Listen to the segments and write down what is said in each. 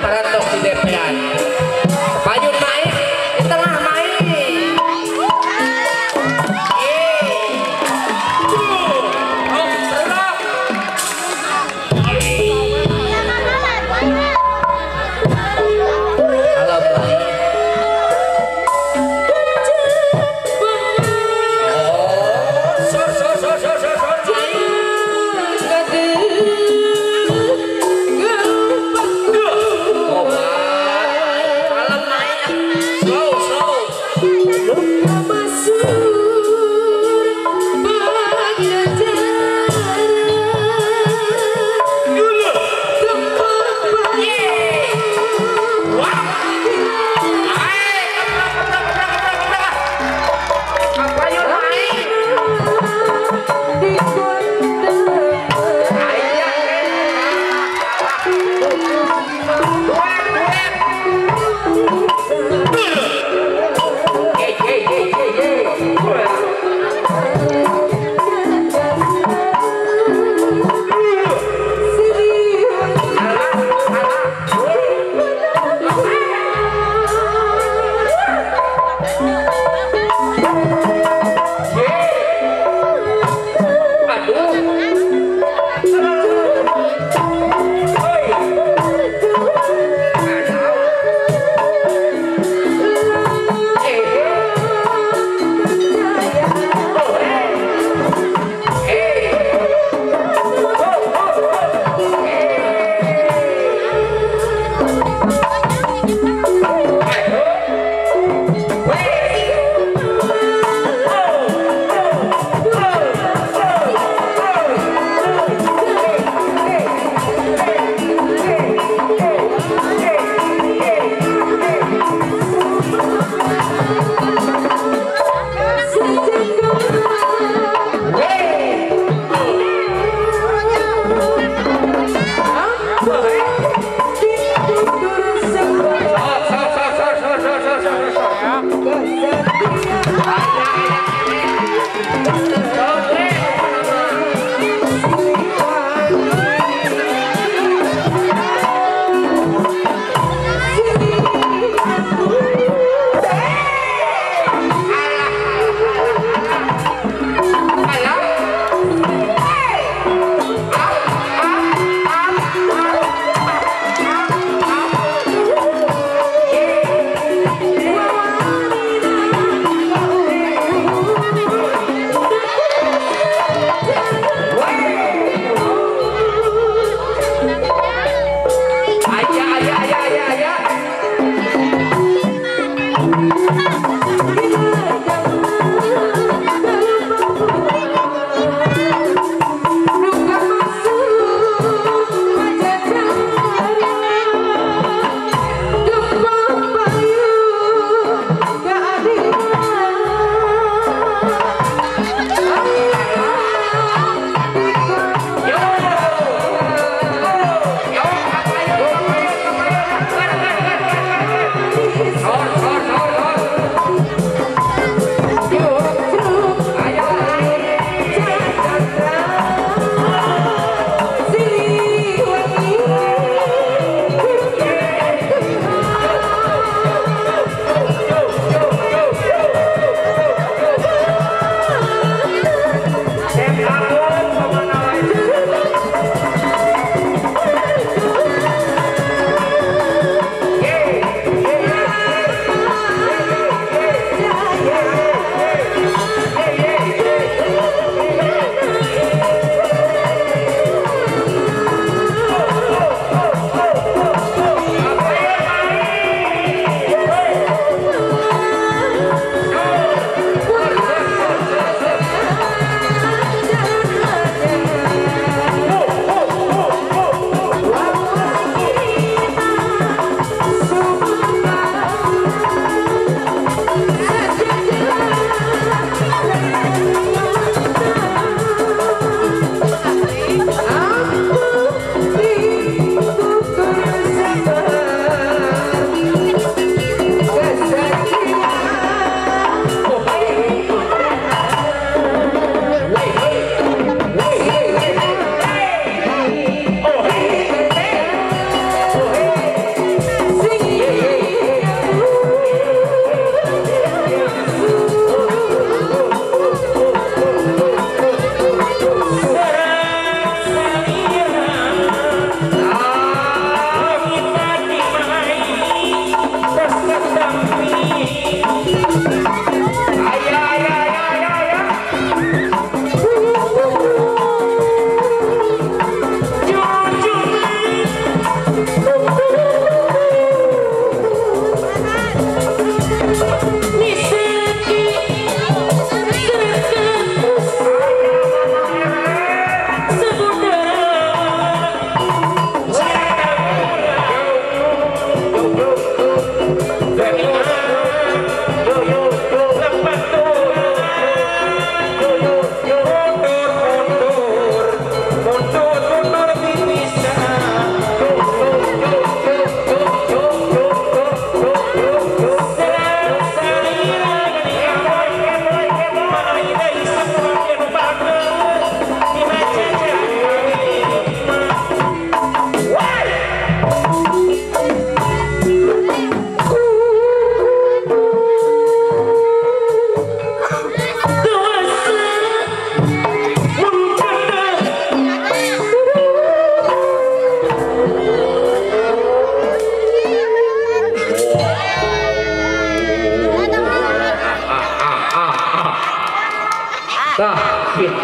para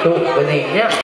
tụ cái gì nhá?